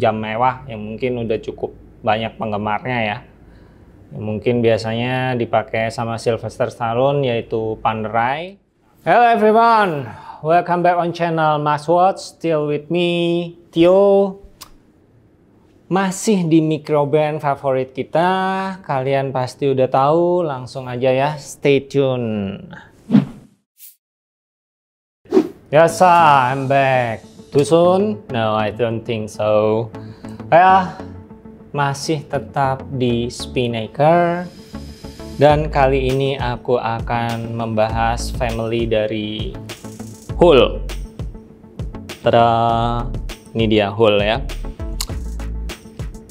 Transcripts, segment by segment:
jam mewah yang mungkin udah cukup banyak penggemarnya ya. Yang mungkin biasanya dipakai sama Sylvester Stallone yaitu Panerai. Hello everyone, welcome back on channel Mas Watch. Still with me, Tio. Masih di microband favorit kita. Kalian pasti udah tahu, langsung aja ya, stay tune. Yes, I'm back. Too soon? No, I don't think so. Ya, masih tetap di Spinnaker. Dan kali ini aku akan membahas family dari Hull. Tada, ini dia Hull ya.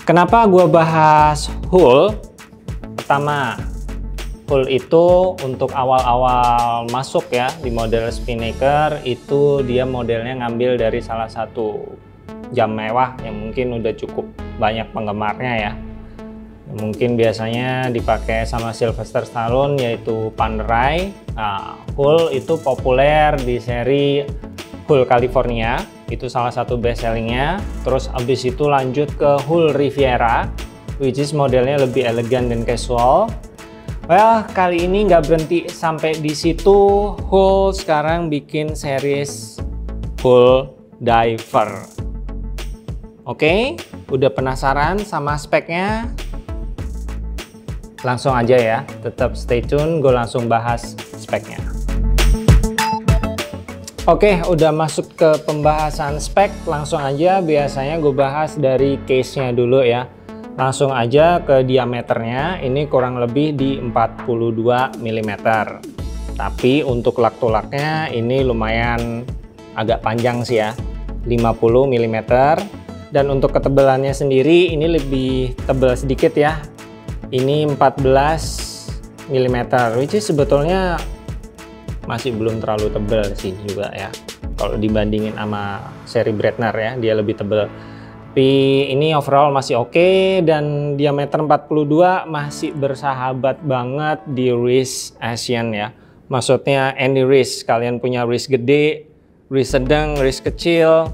Kenapa gue bahas Hull? Pertama, Hull itu untuk awal-awal masuk ya di model Spinnaker itu dia modelnya ngambil dari salah satu jam mewah yang mungkin udah cukup banyak penggemarnya ya. Mungkin biasanya dipakai sama Sylvester Stallone yaitu Panerai. Nah, Hull itu populer di seri Hull California, itu salah satu best sellingnya. Terus abis itu lanjut ke Hull Riviera, which is modelnya lebih elegan dan casual. Well, kali ini nggak berhenti sampai di situ. Hull sekarang bikin series Hull Diver. Oke, udah penasaran sama speknya? Langsung aja ya, tetap stay tune, gue langsung bahas speknya. Oke, udah masuk ke pembahasan spek, langsung aja biasanya gue bahas dari case-nya dulu ya langsung aja ke diameternya. Ini kurang lebih di 42 mm tapi untuk lak-tulaknya ini lumayan agak panjang sih ya. 50 mm dan untuk ketebalannya sendiri ini lebih tebal sedikit ya. Ini 14 mm which is sebetulnya masih belum terlalu tebal sih juga ya. Kalau dibandingin sama seri Bretner ya dia lebih tebal tapi ini overall masih oke okay, dan diameter 42 masih bersahabat banget di wrist Asian ya. Maksudnya any wrist, kalian punya wrist gede, wrist sedang, wrist kecil.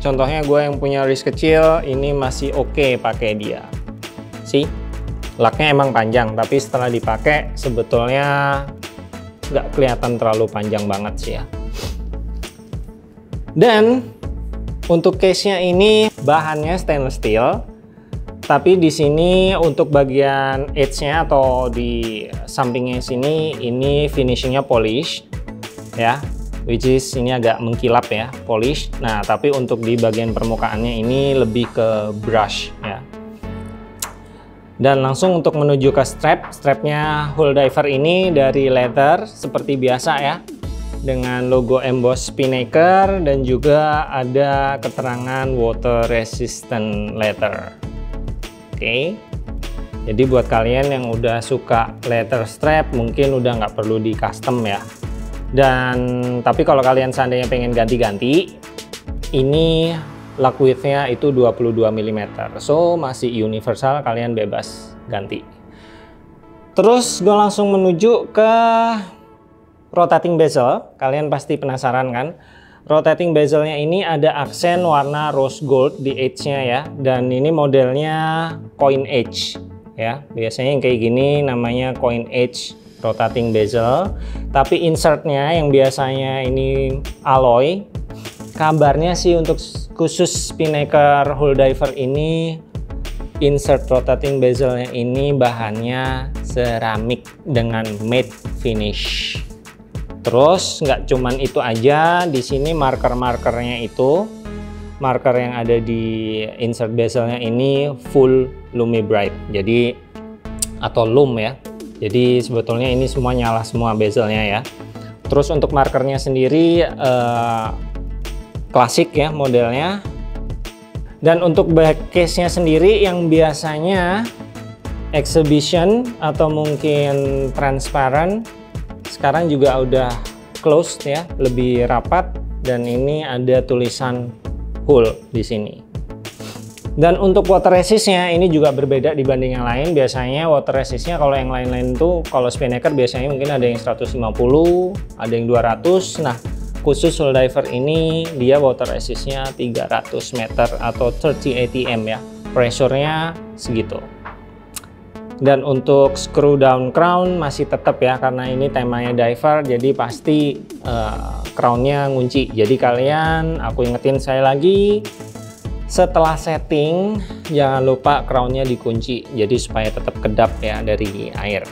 Contohnya gue yang punya wrist kecil, ini masih oke okay pakai dia. Sih, laknya emang panjang, tapi setelah dipakai sebetulnya nggak kelihatan terlalu panjang banget sih ya. Dan untuk case-nya ini bahannya stainless steel. Tapi di sini untuk bagian edge-nya atau di sampingnya sini ini finishingnya polish ya, which is ini agak mengkilap ya, polish. Nah, tapi untuk di bagian permukaannya ini lebih ke brush ya. Dan langsung untuk menuju ke strap, strapnya Hull Diver ini dari leather seperti biasa ya dengan logo emboss Spinnaker dan juga ada keterangan water resistant leather. Oke. Okay. Jadi buat kalian yang udah suka leather strap mungkin udah nggak perlu di custom ya. Dan tapi kalau kalian seandainya pengen ganti-ganti, ini lock width-nya itu 22 mm. So masih universal kalian bebas ganti. Terus gue langsung menuju ke rotating bezel, kalian pasti penasaran kan? Rotating bezelnya ini ada aksen warna rose gold di edge-nya ya, dan ini modelnya coin edge ya. Biasanya yang kayak gini namanya coin edge rotating bezel. Tapi insertnya yang biasanya ini alloy, kabarnya sih untuk khusus Spinnaker Hull Diver ini insert rotating bezelnya ini bahannya seramik dengan matte finish. Terus nggak cuman itu aja, di sini marker-markernya itu, marker yang ada di insert bezelnya ini full Lumi Bright. Jadi atau Lum ya. Jadi sebetulnya ini semua nyala semua bezelnya ya. Terus untuk markernya sendiri eh, klasik ya modelnya. Dan untuk back case-nya sendiri yang biasanya exhibition atau mungkin transparent sekarang juga udah closed ya, lebih rapat dan ini ada tulisan Hull di sini. Dan untuk water resistnya ini juga berbeda dibanding yang lain. Biasanya water resistnya kalau yang lain-lain tuh kalau Spinnaker biasanya mungkin ada yang 150, ada yang 200. Nah, khusus soul diver ini dia water resistnya 300 meter atau 30 atm ya pressure-nya segitu dan untuk screw down crown masih tetap ya karena ini temanya diver jadi pasti uh, crownnya ngunci. Jadi kalian aku ingetin saya lagi setelah setting jangan lupa crownnya dikunci. Jadi supaya tetap kedap ya dari air.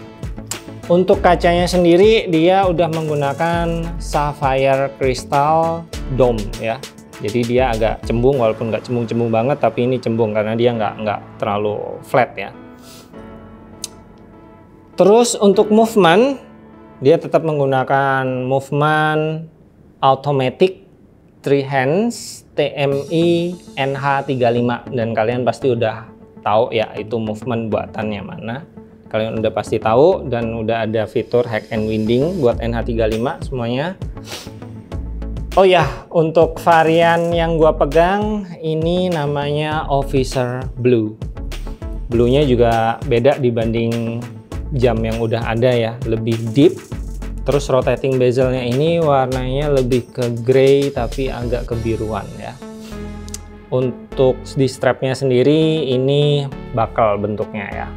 Untuk kacanya sendiri dia udah menggunakan sapphire crystal dome ya. Jadi dia agak cembung walaupun nggak cembung-cembung banget tapi ini cembung karena dia nggak nggak terlalu flat ya Terus untuk movement, dia tetap menggunakan movement automatic three hands TMI NH35 dan kalian pasti udah tahu ya itu movement buatannya mana. Kalian udah pasti tahu dan udah ada fitur hack and winding buat NH35 semuanya. Oh ya, untuk varian yang gua pegang ini namanya Officer Blue. Blue-nya juga beda dibanding jam yang udah ada ya lebih deep. Terus rotating bezelnya ini warnanya lebih ke grey tapi agak kebiruan ya. Untuk di strapnya sendiri ini bakal bentuknya ya.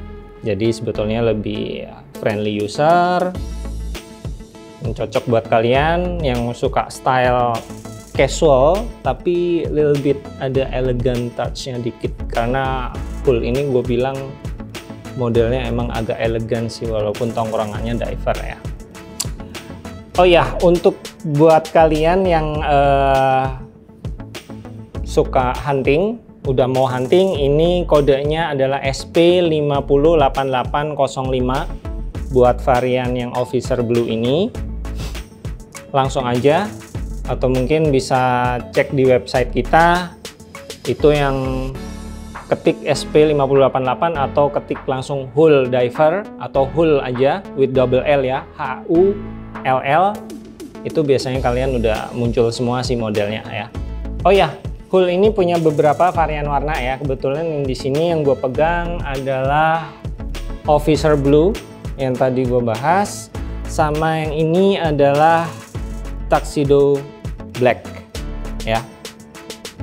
Jadi sebetulnya lebih friendly user cocok buat kalian yang suka style casual tapi little bit ada elegant touchnya dikit. Karena full ini gue bilang modelnya emang agak elegan sih walaupun tongkrongannya diver ya. Oh ya untuk buat kalian yang uh, suka hunting udah mau hunting ini kodenya adalah SP508805 buat varian yang officer blue ini. Langsung aja atau mungkin bisa cek di website kita. Itu yang ketik SP588 atau ketik langsung Hull Diver atau Hull aja with double L ya H U L L. Itu biasanya kalian udah muncul semua sih modelnya ya. Oh ya Hull ini punya beberapa varian warna ya. Kebetulan yang di sini yang gue pegang adalah Officer Blue yang tadi gue bahas. Sama yang ini adalah Tuxedo Black ya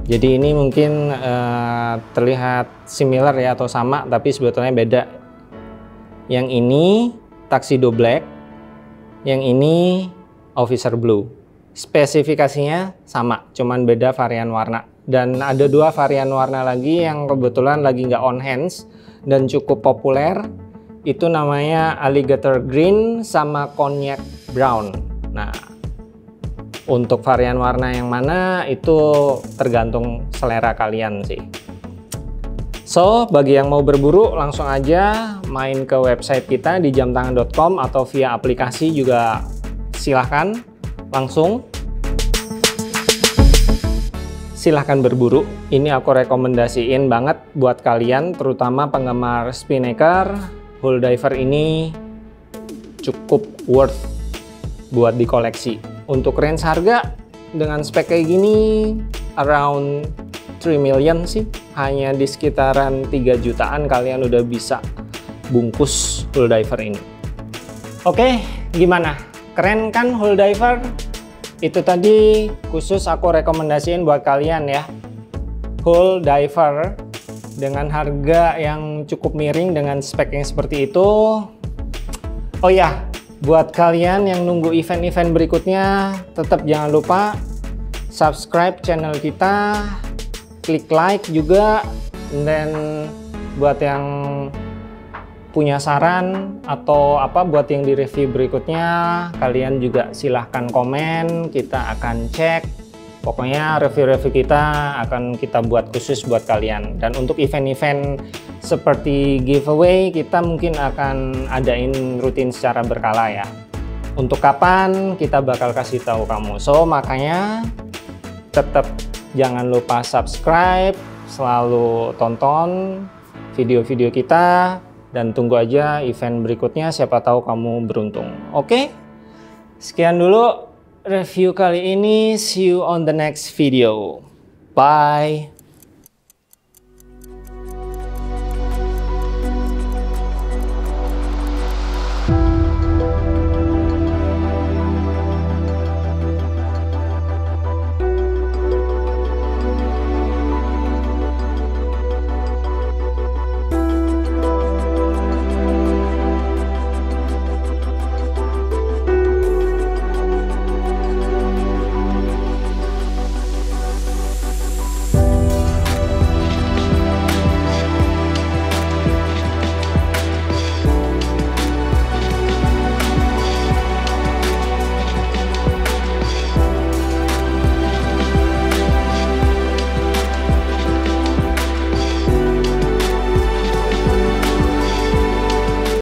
jadi ini mungkin uh, terlihat similar ya atau sama tapi sebetulnya beda. Yang ini Tuxedo Black, yang ini Officer Blue. Spesifikasinya sama, cuman beda varian warna. Dan ada dua varian warna lagi yang kebetulan lagi nggak on hands dan cukup populer. Itu namanya Alligator Green sama Cognac Brown. Nah, untuk varian warna yang mana itu tergantung selera kalian sih. So, bagi yang mau berburu langsung aja main ke website kita di jamtangan.com atau via aplikasi juga silahkan langsung silahkan berburu. Ini aku rekomendasiin banget buat kalian, terutama penggemar Spinnaker. Hull Diver ini cukup worth buat dikoleksi untuk range harga dengan spek kayak gini around 3 million sih. Hanya di sekitaran 3 jutaan kalian udah bisa bungkus hull diver ini. Oke gimana? Keren kan hull diver? Itu tadi khusus aku rekomendasiin buat kalian ya. Hull diver dengan harga yang cukup miring dengan spek yang seperti itu. Oh ya Buat kalian yang nunggu event-event berikutnya, tetap jangan lupa subscribe channel kita, klik like juga, dan buat yang punya saran atau apa buat yang di review berikutnya, kalian juga silahkan komen, kita akan cek Pokoknya review-review kita akan kita buat khusus buat kalian. Dan untuk event-event seperti giveaway, kita mungkin akan adain rutin secara berkala ya. Untuk kapan kita bakal kasih tahu kamu. So, makanya tetap jangan lupa subscribe, selalu tonton video-video kita dan tunggu aja event berikutnya siapa tahu kamu beruntung. Oke? Sekian dulu review kali ini. See you on the next video. Bye.